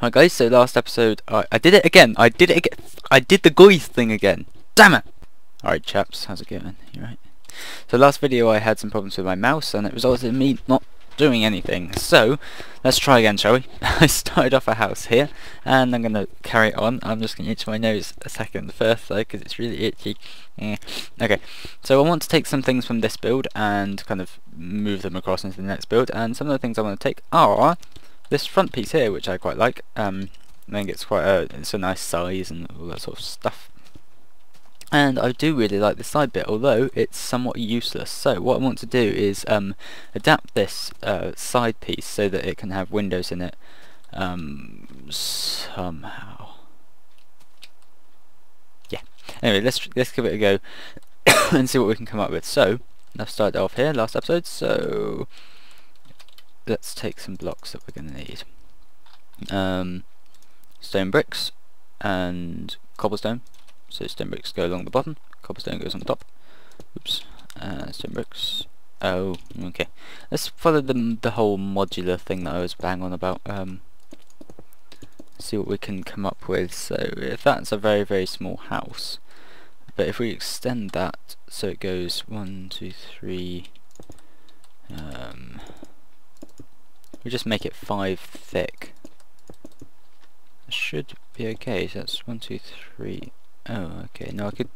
Right guys, so last episode, I, I did it again, I did it again, I did the guys thing again, damn it! Alright chaps, how's it going, you right? So last video I had some problems with my mouse and it resulted in me not doing anything, so let's try again shall we? I started off a house here, and I'm going to carry on, I'm just going to itch my nose a second first though, because it's really itchy. Eh. Okay, so I want to take some things from this build and kind of move them across into the next build, and some of the things I want to take are this front piece here, which I quite like. Um, I think it's quite a, it's a nice size and all that sort of stuff. And I do really like the side bit, although it's somewhat useless. So what I want to do is um, adapt this uh, side piece so that it can have windows in it um, somehow. Yeah. Anyway, let's let's give it a go and see what we can come up with. So I've started off here last episode. So let's take some blocks that we're going to need. Um, stone bricks and cobblestone. So stone bricks go along the bottom, cobblestone goes on the top. Oops. Uh, stone bricks. Oh, okay. Let's follow the the whole modular thing that I was bang on about. Um, see what we can come up with. So if that's a very very small house, but if we extend that so it goes one, two, three. Um, we just make it five thick. It should be okay. So that's one, two, three. Oh, okay. No, I could.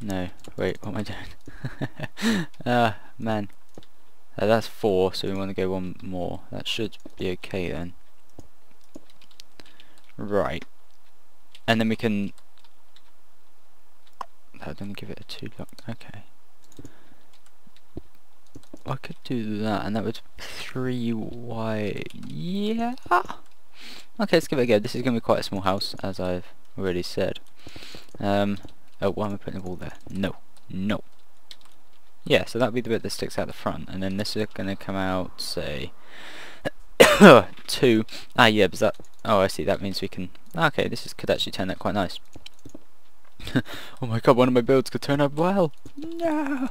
No, wait. What am I doing? Ah, uh, man. Uh, that's four, so we want to go one more. That should be okay then. Right. And then we can. Going to give it a two block. Okay. I could do that, and that would three wide. Yeah. Okay, let's give it a go. This is going to be quite a small house, as I've already said. Um. Oh, why am I putting a wall there? No. No. Yeah, so that'd be the bit that sticks out the front, and then this is going to come out, say, two. Ah, yeah, but that. Oh, I see. That means we can. Okay, this is, could actually turn out quite nice. oh my god, one of my builds could turn out well. No.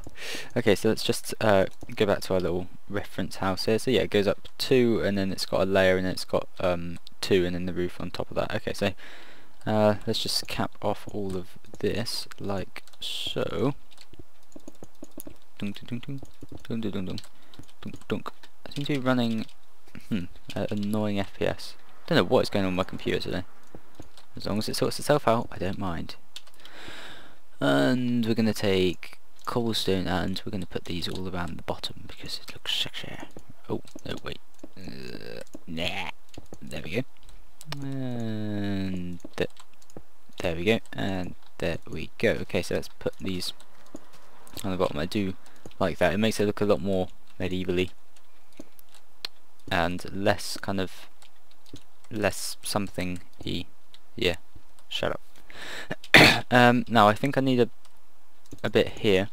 Okay, so let's just uh, go back to our little reference house here. So yeah, it goes up two, and then it's got a layer, and then it's got um, two, and then the roof on top of that. Okay, so uh, let's just cap off all of this like so. Dunk, dunk, dunk, dunk, dunk, dunk, dunk, dunk. I seem to be running hmm, annoying FPS. Don't know what is going on with my computer today. As long as it sorts itself out, I don't mind. And we're going to take cobblestone and we're going to put these all around the bottom because it looks sexy. Oh, no, wait. Uh, nah. There we go. And th there we go. And there we go. Okay, so let's put these on the bottom. I do like that. It makes it look a lot more medievally and less kind of less something-y. Yeah, shut up. Um, now I think I need a a bit here.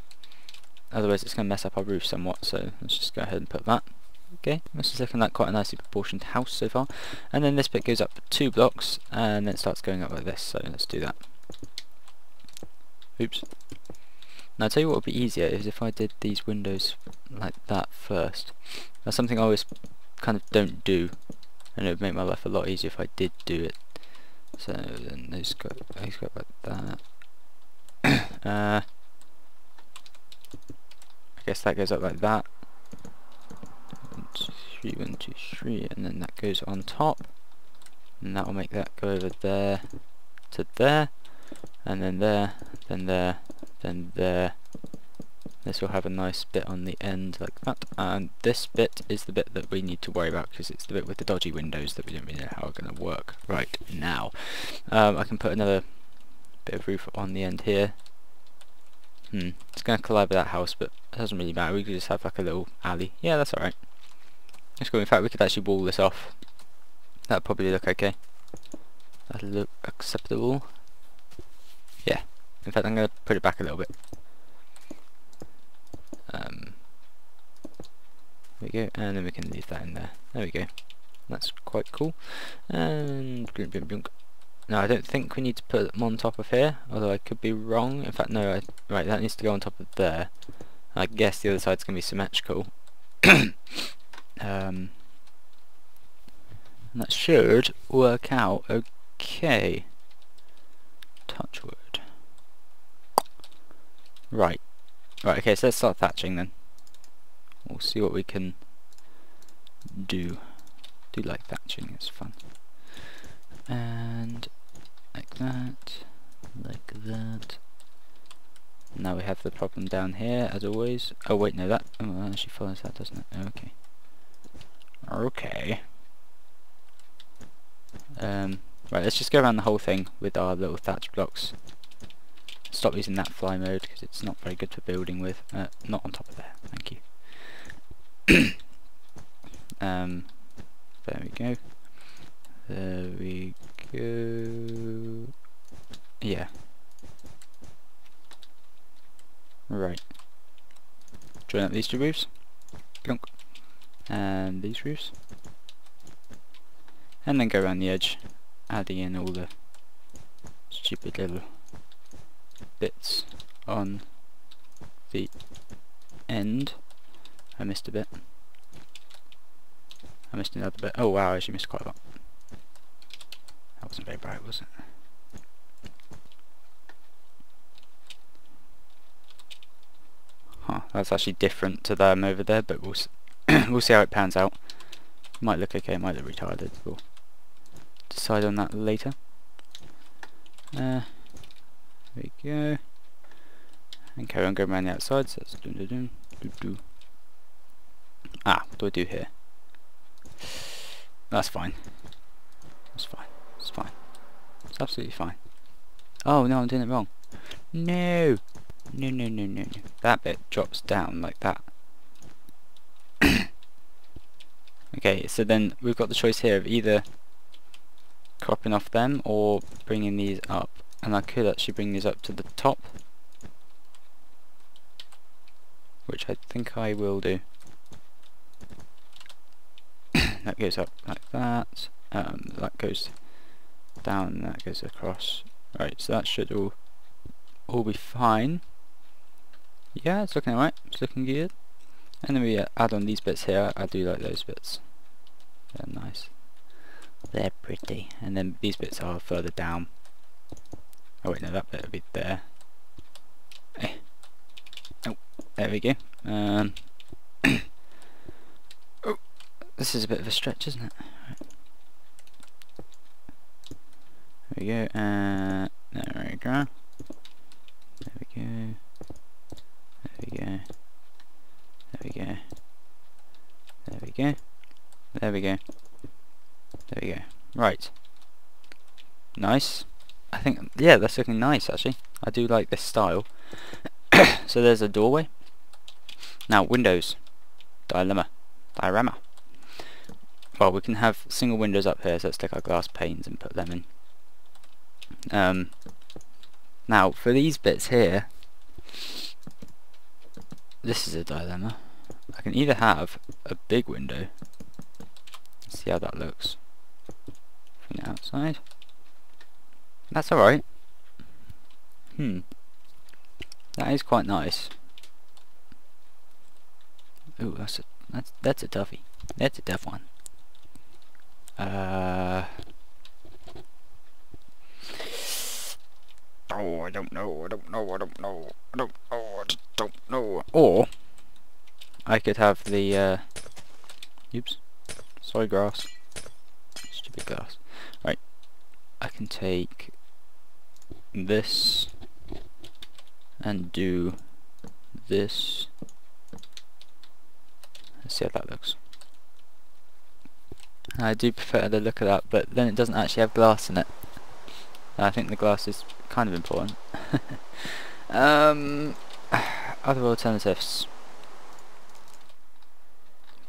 Otherwise it's going to mess up our roof somewhat so let's just go ahead and put that. Okay this is looking like quite a nicely proportioned house so far. And then this bit goes up two blocks and then it starts going up like this so let's do that. Oops. Now I'll tell you what would be easier is if I did these windows like that first. That's something I always kind of don't do and it would make my life a lot easier if I did do it so then those go, those go like that. uh, I guess that goes up like that. One, two, three, one, two, three, and then that goes on top. And that will make that go over there to there, and then there, then there, then there, this will have a nice bit on the end like that, and this bit is the bit that we need to worry about because it's the bit with the dodgy windows that we don't really know how are going to work right now. Um, I can put another bit of roof on the end here. Hmm, it's going to collide with that house, but it doesn't really matter. We could just have like a little alley. Yeah, that's alright. Let's go. In fact, we could actually wall this off. That'd probably look okay. That'll look acceptable. Yeah. In fact, I'm going to put it back a little bit. Um, there we go, and then we can leave that in there. There we go. That's quite cool. And now I don't think we need to put them on top of here, although I could be wrong. In fact, no. I, right, that needs to go on top of there. I guess the other side's gonna be symmetrical. um, And that should work out okay. Touchwood. Right. Right, okay, so let's start thatching then. We'll see what we can do. Do like thatching, it's fun. And like that, like that. Now we have the problem down here, as always. Oh wait, no, that oh, actually follows that, doesn't it? Okay. Okay. Um, right, let's just go around the whole thing with our little thatch blocks. Stop using that fly mode because it's not very good for building with. Uh, not on top of there, thank you. um, there we go. There we go. Yeah. Right. Join up these two roofs. Gunk. And these roofs. And then go around the edge, adding in all the stupid little bits on the end. I missed a bit. I missed another bit. Oh wow, I actually missed quite a lot. That wasn't very bright, was it? Huh, that's actually different to them over there, but we'll we'll see how it pans out. Might look okay, might look retarded. We'll decide on that later. Uh, there we go. And carry on going around the outside, so that's doo -doo -doo, doo -doo. Ah, what do I do here? That's fine. That's fine. It's fine. It's absolutely fine. Oh no, I'm doing it wrong. No! No, no, no, no, no. That bit drops down like that. okay, so then we've got the choice here of either cropping off them or bringing these up. And I could actually bring these up to the top. Which I think I will do. that goes up like that. Um, that goes down, that goes across. Right, so that should all all be fine. Yeah, it's looking alright. It's looking good. And then we uh, add on these bits here. I do like those bits. They're nice. They're pretty. And then these bits are further down. Oh wait, no, that bit be there. Eh. Oh, there we go. Um, oh, this is a bit of a stretch, isn't it? There we go. Uh, there we go. There we go. There we go. There we go. There we go. There we go. There we go. Right. Nice. I think, yeah, that's looking nice actually. I do like this style. so there's a doorway. Now, windows. Dilemma. Diorama. Well, we can have single windows up here, so let's take our glass panes and put them in. Um, now, for these bits here, this is a dilemma. I can either have a big window, see how that looks from the outside, that's alright. Hmm. That is quite nice. Ooh, that's a that's that's a toughie. That's a tough one. Uh Oh, I don't know, I don't know, I don't know, I don't know, I don't know. Or I could have the uh oops. Sorry grass. Stupid grass. Right. I can take this and do this. Let's see how that looks. I do prefer the look of that, but then it doesn't actually have glass in it. I think the glass is kind of important. um, other alternatives.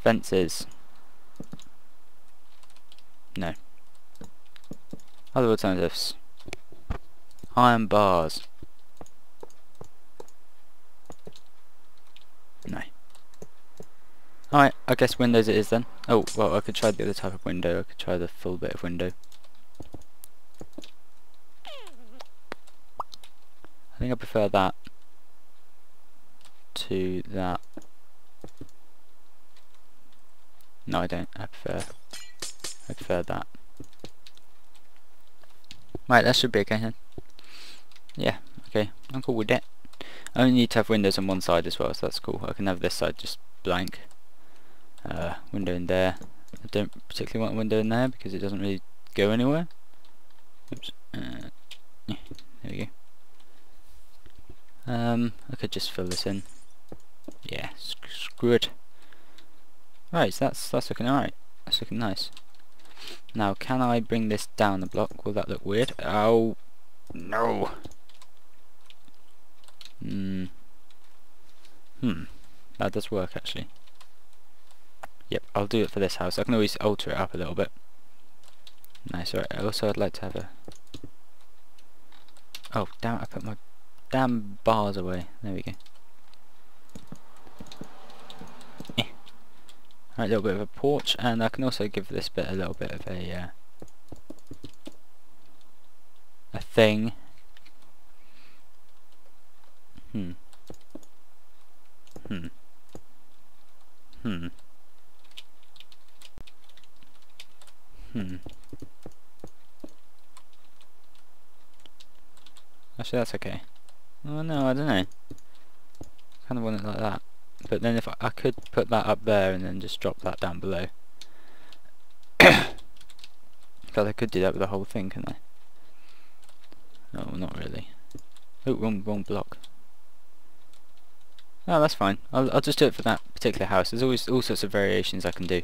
Fences. No. Other alternatives iron bars. No. Alright, I guess windows it is then. Oh, well I could try the other type of window, I could try the full bit of window. I think I prefer that to that. No I don't, I prefer I prefer that. Right, that should be okay then. Yeah, okay, I'm cool with that. I only need to have windows on one side as well, so that's cool. I can have this side just blank. Uh, window in there. I don't particularly want a window in there because it doesn't really go anywhere. Oops. Uh, yeah, there we go. Um, I could just fill this in. Yeah, sc screw it. Right, so that's that's looking alright. That's looking nice. Now, can I bring this down a block? Will that look weird? Oh, no. Hmm. Hmm. That does work, actually. Yep, I'll do it for this house. I can always alter it up a little bit. Nice, alright. Also, I'd like to have a... Oh, damn I put my damn bars away. There we go. Right, a little bit of a porch, and I can also give this bit a little bit of a uh, a thing. Hmm. Hmm. Hmm. Hmm. Actually, that's okay. Oh no, I don't know. Kind of want it like that. But then if I, I could put that up there and then just drop that down below. Because I could do that with the whole thing, can I? No, not really. Oh, wrong, wrong block. Oh, that's fine. I'll, I'll just do it for that particular house. There's always all sorts of variations I can do.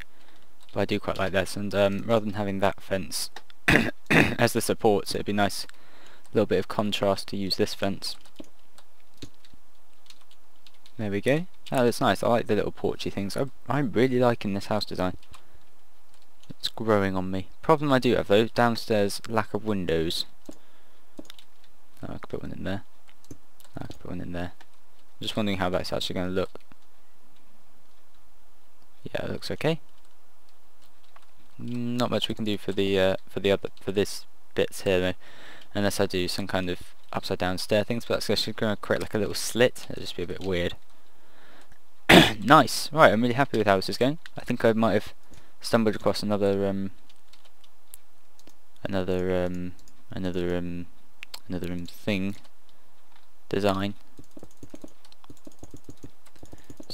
But I do quite like this, and um, rather than having that fence as the support, so it'd be nice, a little bit of contrast to use this fence. There we go. Oh, that's nice. I like the little porchy things. I, I'm really liking this house design. It's growing on me. Problem I do have though, downstairs lack of windows. Oh, I could put one in there. I could put one in there. Just wondering how that's actually going to look. Yeah, it looks okay. Not much we can do for the uh, for the other for this bits here though, unless I do some kind of upside down stair things. But that's actually going to create like a little slit. It'll just be a bit weird. nice. Right, I'm really happy with how this is going. I think I might have stumbled across another um another um another um another um thing design.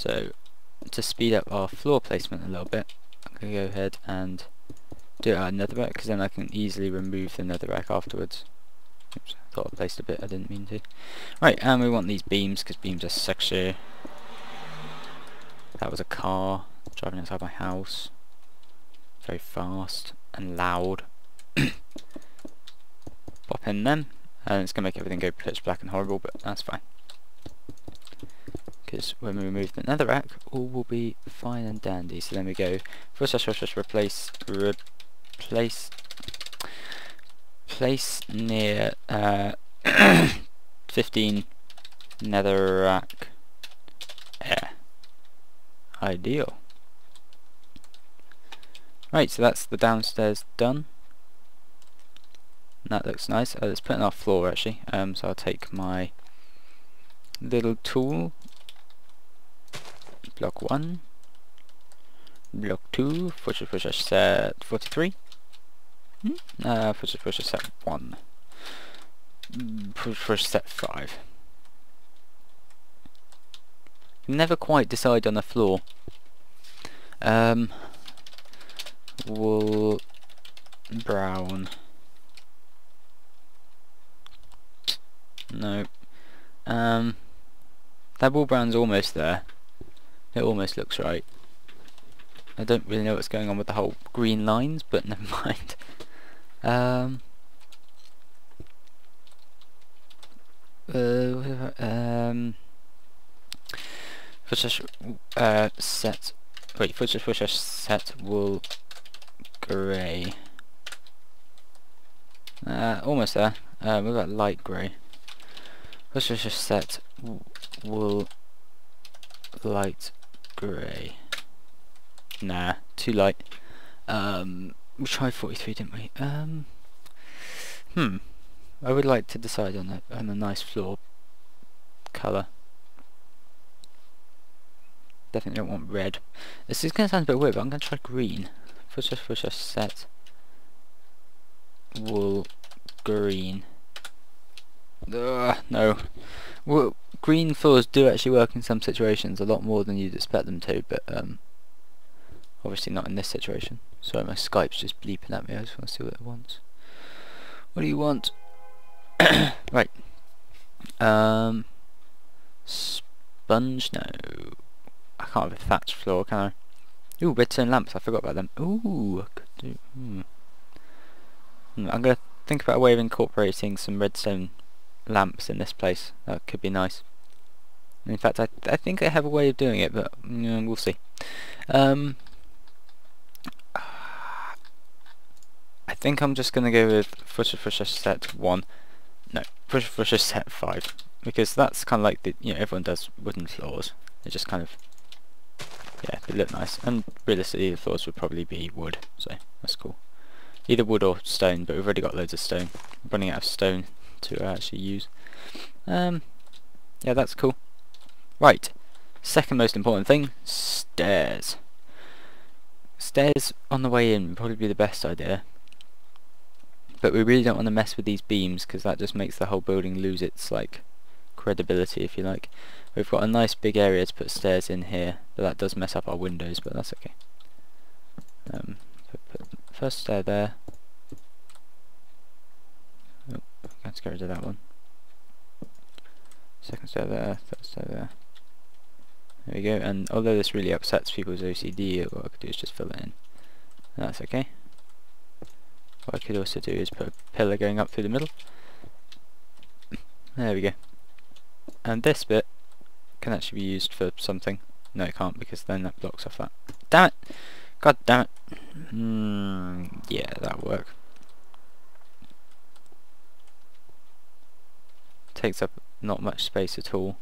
So to speed up our floor placement a little bit, I'm gonna go ahead and do it at netherrack because then I can easily remove the nether netherrack afterwards. Oops, I thought I placed a bit, I didn't mean to. Right, and we want these beams because beams are sexy. That was a car driving outside my house. Very fast and loud. Pop in them, and it's going to make everything go pitch black and horrible, but that's fine. Because when we remove the netherrack, all will be fine and dandy. So then we go, first let's just replace, replace, place near uh, 15 netherrack air. Ideal. Right, so that's the downstairs done. that looks nice. Uh, let's put in our floor actually. Um, so I'll take my little tool. Block 1. Block 2. Pusher pusher set 43. Hmm? Uh, pusher pusher set 1. Pusher pusher set 5 never quite decide on the floor. Um, wool brown. No. Um, that wool brown's almost there. It almost looks right. I don't really know what's going on with the whole green lines, but never mind. Um, uh, um, Footage uh, set. Wait, footage footage set wool grey. Uh, almost there. Uh, we've got light grey. Footage set wool light grey. Nah, too light. Um, we tried 43, didn't we? Um, hmm. I would like to decide on a on a nice floor colour. Definitely don't want red. This is going to sound a bit weird, but I'm going to try green. Footer footer set wool green. Ugh, no. Well, green floors do actually work in some situations a lot more than you'd expect them to, but um, obviously not in this situation. Sorry, my Skype's just bleeping at me. I just want to see what it wants. What do you want? right. Um, sponge? No. I can't have a thatched floor, can I? Ooh, redstone lamps. I forgot about them. Ooh, I could do. Hmm. hmm I'm gonna think about a way of incorporating some redstone lamps in this place. That could be nice. In fact, I I think I have a way of doing it, but we'll see. Um, I think I'm just gonna go with Fusha Fusha set one. No, Fusha Fusha set five because that's kind of like the you know everyone does wooden floors. They just kind of yeah, they look nice. And realistically, the floors would probably be wood, so that's cool. Either wood or stone, but we've already got loads of stone. I'm running out of stone to actually use. Um, yeah, that's cool. Right, second most important thing, stairs. Stairs on the way in would probably be the best idea. But we really don't want to mess with these beams because that just makes the whole building lose its like credibility if you like. We've got a nice big area to put stairs in here, but that does mess up our windows, but that's okay. Um, put, put first stair there. Oh, let's get rid of that one. Second stair there, third stair there. There we go, and although this really upsets people's OCD, what I could do is just fill it in. That's okay. What I could also do is put a pillar going up through the middle. There we go. And this bit can actually be used for something. No, it can't because then that blocks off that. Damn it! God damn it! Hmm, yeah, that'll work. Takes up not much space at all.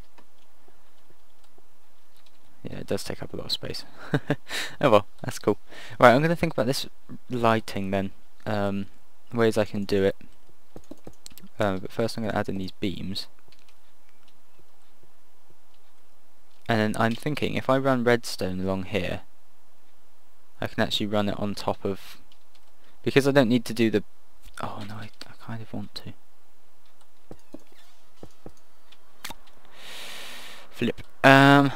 Yeah, it does take up a lot of space. oh well, that's cool. Right, I'm going to think about this lighting then. Um, ways I can do it. Um, but first I'm going to add in these beams. And then I'm thinking, if I run redstone along here, I can actually run it on top of... Because I don't need to do the... Oh no, I, I kind of want to. Flip. Um,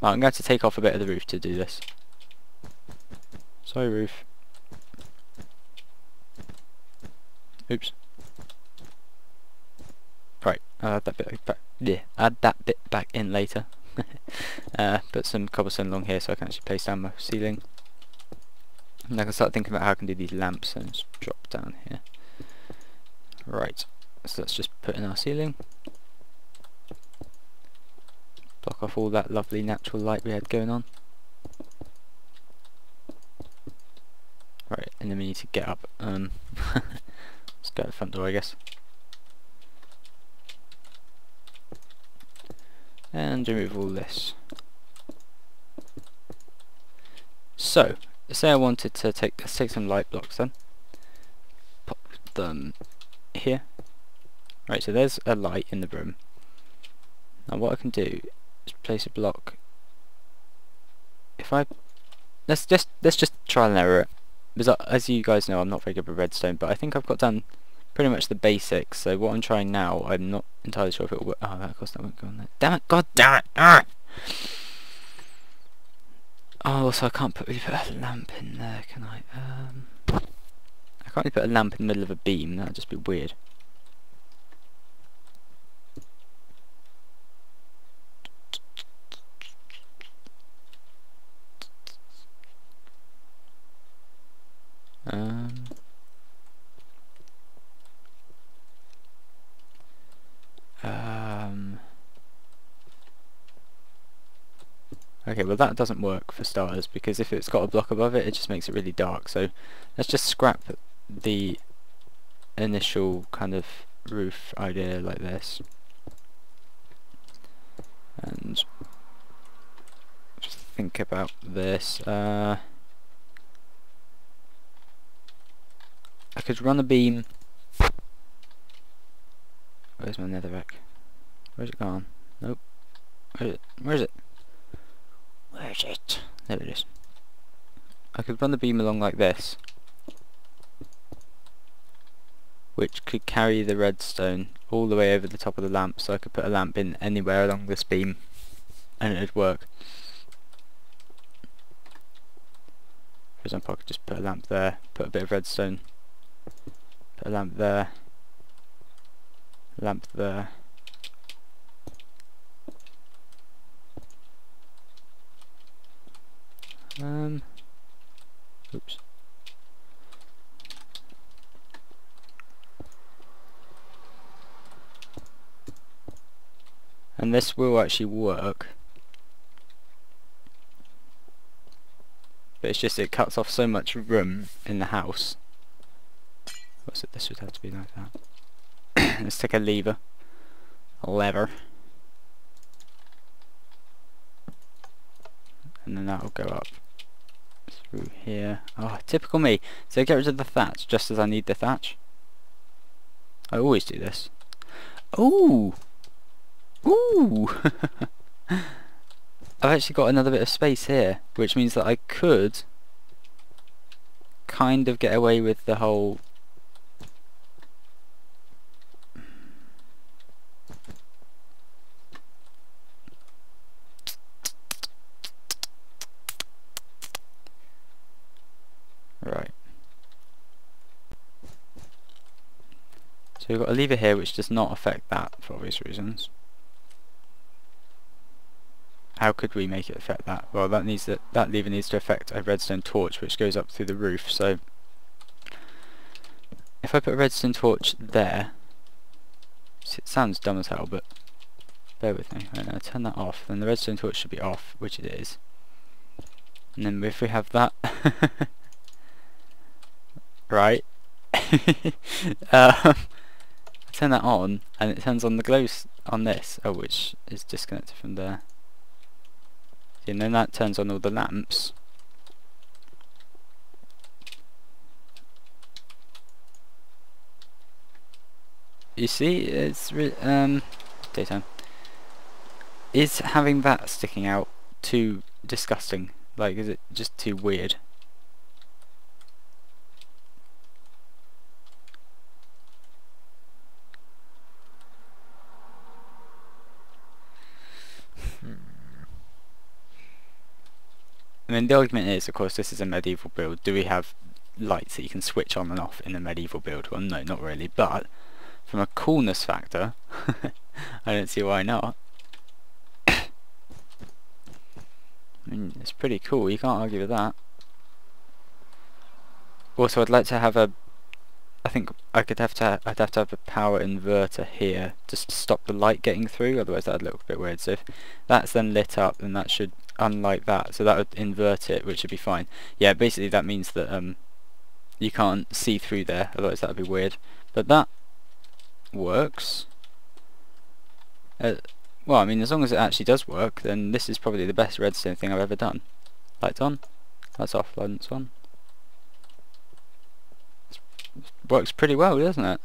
well, I'm going to take off a bit of the roof to do this. Sorry, roof. Oops. Right, I'll add that bit back. Yeah, add that bit back in later. uh, put some cobblestone along here so I can actually place down my ceiling. And I can start thinking about how I can do these lamps and drop down here. Right, so let's just put in our ceiling. Block off all that lovely natural light we had going on. Right, and then we need to get up. Um, let's go to the front door I guess. and remove all this. So, say I wanted to take let's take some light blocks then. Pop them here. Right, so there's a light in the room. Now what I can do place a block. If I let's just let's just try and error it. Because as you guys know, I'm not very good with redstone, but I think I've got done pretty much the basics. So what I'm trying now, I'm not entirely sure if it will work. Oh, of course that won't go on there. Damn it! God damn it! Ah! Oh, also I can't put, really put a lamp in there, can I? Um, I can't really put a lamp in the middle of a beam. That'd just be weird. Um. Um, well that doesn't work for starters because if it's got a block above it, it just makes it really dark. So let's just scrap the initial kind of roof idea like this. And just think about this. Uh, I could run a beam Where's my netherrack? Where's it gone? Nope. Where is it? Where is it? Where is it? There it is. I could run the beam along like this. which could carry the redstone all the way over the top of the lamp so I could put a lamp in anywhere along this beam and it would work. For example, I could just put a lamp there, put a bit of redstone, put a lamp there, lamp there. Um, oops. And this will actually work. But it's just it cuts off so much room in the house. What's it? This would have to be like that. Let's take a lever. A lever. And then that'll go up through here. Oh, typical me. So get rid of the thatch just as I need the thatch. I always do this. Ooh! Ooh! I've actually got another bit of space here, which means that I could kind of get away with the whole Right. So we've got a lever here which does not affect that for obvious reasons. How could we make it affect that? Well, that needs to, that lever needs to affect a redstone torch which goes up through the roof. So if I put a redstone torch there, it sounds dumb as hell, but bear with me. Going to turn that off. Then the redstone torch should be off, which it is. And then if we have that, right? um, turn that on, and it turns on the glow on this, oh, which is disconnected from there. And then that turns on all the lamps. You see it's um daytime is having that sticking out too disgusting? Like is it just too weird I mean, the argument is, of course, this is a medieval build. Do we have lights that you can switch on and off in a medieval build? Well, no, not really. But from a coolness factor, I don't see why not. I mean, it's pretty cool. You can't argue with that. Also, I'd like to have a. I think I could have to. I'd have to have a power inverter here just to stop the light getting through. Otherwise, that'd look a bit weird. So if that's then lit up, then that should unlike that so that would invert it which would be fine. Yeah basically that means that um you can't see through there otherwise that would be weird. But that works. Uh, well I mean as long as it actually does work then this is probably the best redstone thing I've ever done. Lights on lights off lights on works pretty well doesn't it